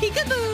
peekaboo.